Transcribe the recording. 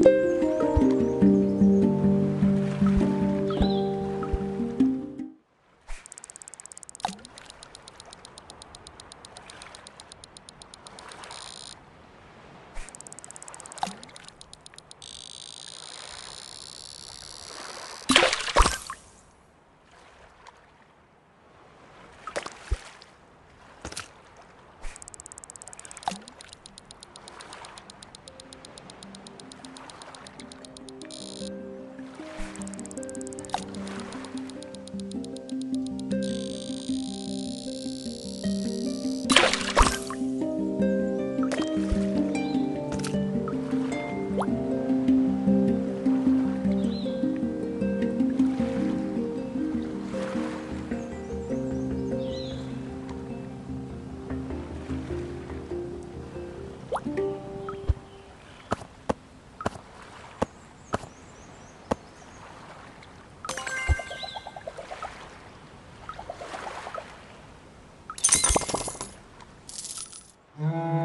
you. 음.